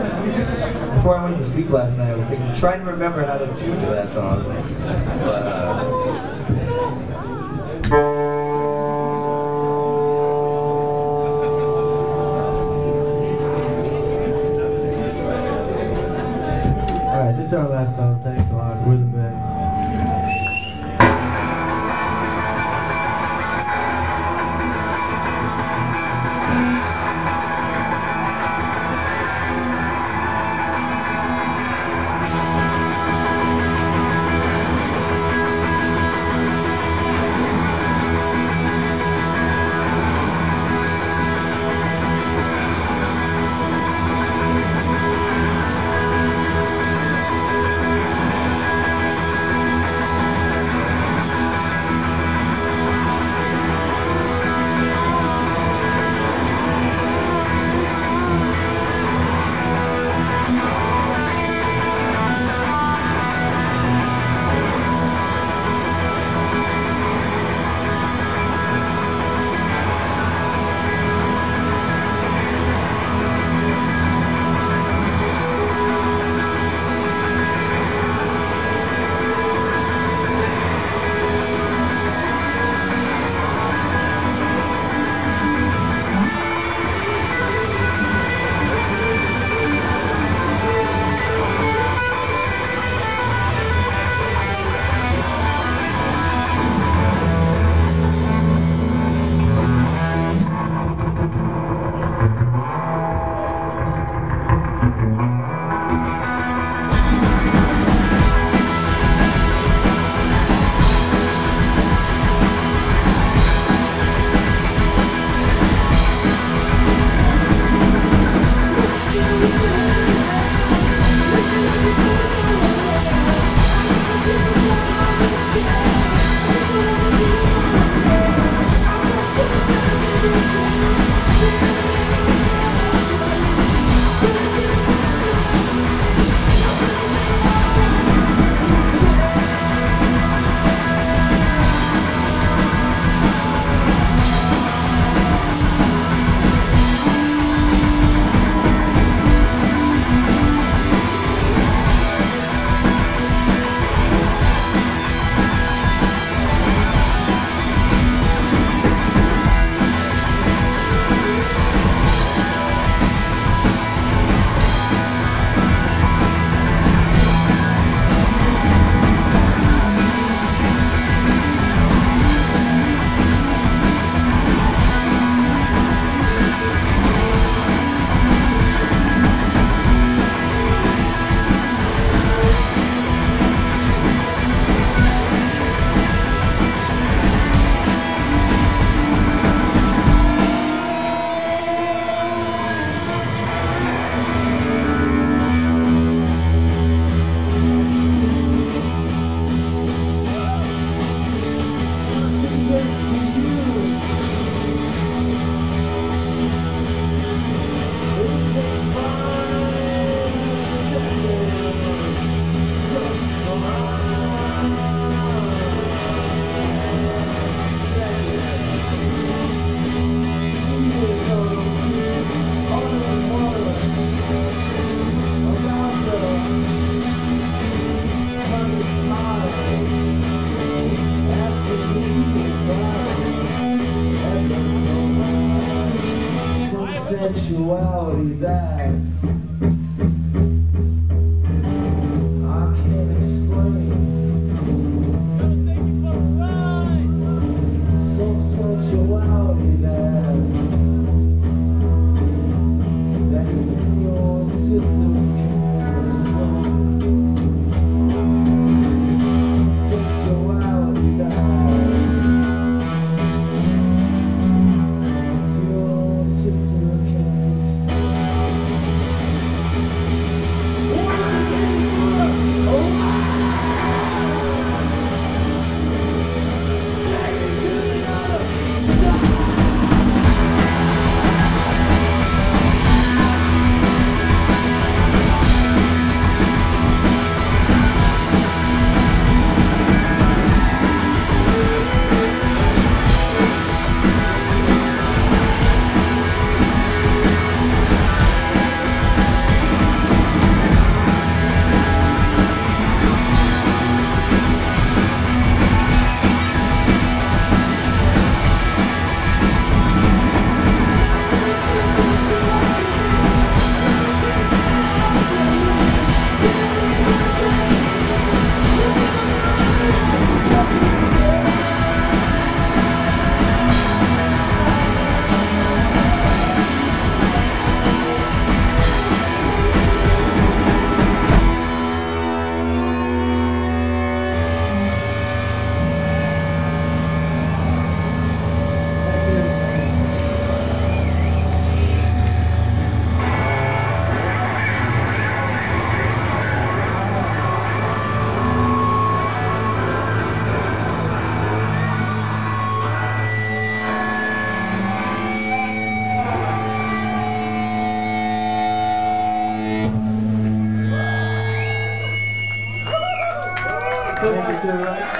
Before I went to sleep last night, I was thinking, trying to remember how to tune to that song. But, uh, this is our last song. Sexuality that 就是